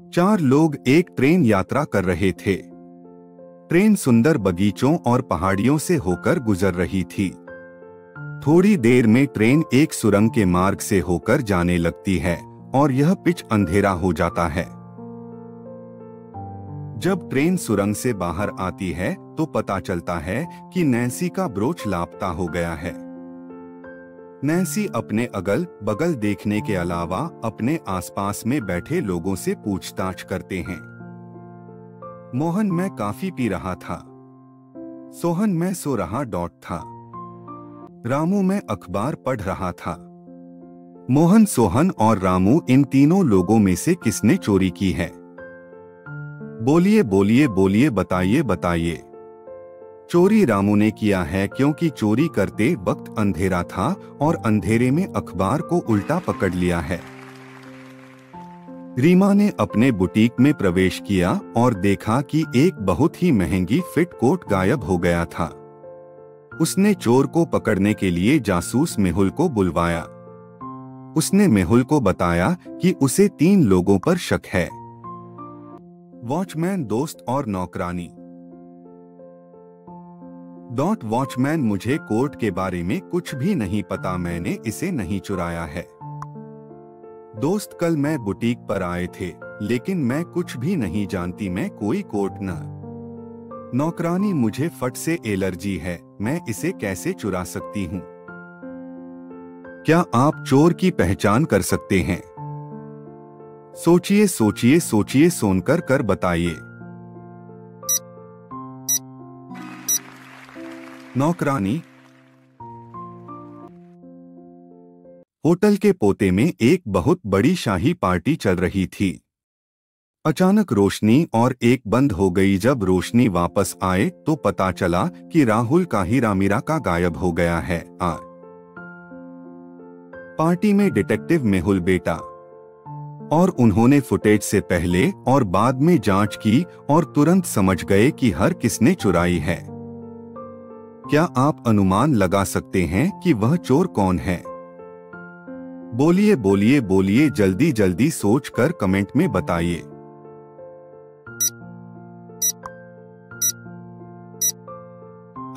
चार लोग एक ट्रेन यात्रा कर रहे थे। ट्रेन सुंदर बगीचों और पहाड़ियों से होकर गुजर रही थी। थोड़ी देर में ट्रेन एक सुरंग के मार्ग से होकर जाने लगती है और यह पिच अंधेरा हो जाता है। जब ट्रेन सुरंग से बाहर आती है तो पता चलता है कि नैन्सी का ब्रोच लापता हो गया है। नैन्सी अपने अगल बगल देखने के अलावा अपने आसपास में बैठे लोगों से पूछताछ करते हैं। मोहन मैं काफ़ी पी रहा था। सोहन मैं सो रहा डॉट था। रामू मैं अखबार पढ़ रहा था। मोहन, सोहन और रामू इन तीनों लोगों में से किसने चोरी की है? बोलिए बोलिए बोलिए, बताइए बताइए। चोरी रामू ने किया है क्योंकि चोरी करते वक्त अंधेरा था और अंधेरे में अखबार को उल्टा पकड़ लिया है। रीमा ने अपने बुटीक में प्रवेश किया और देखा कि एक बहुत ही महँगी फिट कोट गायब हो गया था। उसने चोर को पकड़ने के लिए जासूस मेहुल को बुलवाया। उसने मेहुल को बताया कि उसे तीन लोगों पर शक है। वॉचमैन, दोस्त और नौकरानी। डॉट वॉचमैन मुझे कोर्ट के बारे में कुछ भी नहीं पता, मैंने इसे नहीं चुराया है। दोस्त, कल मैं बुटीक पर आए थे, लेकिन मैं कुछ भी नहीं जानती, मैं कोई कोर्ट न। नौकरानी, मुझे फट से एलर्जी है, मैं इसे कैसे चुरा सकती हूँ? क्या आप चोर की पहचान कर सकते हैं? सोचिए सोचिए सोचिए, सोनकर, कर बताइए। नौकरानी। होटल के पोते में एक बहुत बड़ी शाही पार्टी चल रही थी। अचानक रोशनी और एक बंद हो गई। जब रोशनी वापस आए तो पता चला कि राहुल का ही रामीरा का गायब हो गया है। आ पार्टी में डिटेक्टिव मेहुल बेटा। और उन्होंने फुटेज से पहले और बाद में जाँच की और तुरंत समझ गए कि हर किसने चुराई है। क्या आप अनुमान लगा सकते हैं कि वह चोर कौन है? बोलिए बोलिए बोलिए, जल्दी जल्दी सोच कर कमेंट में बताइए।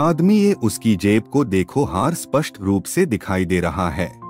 आदमी ये उसकी जेब को देखो, हार स्पष्ट रूप से दिखाई दे रहा है।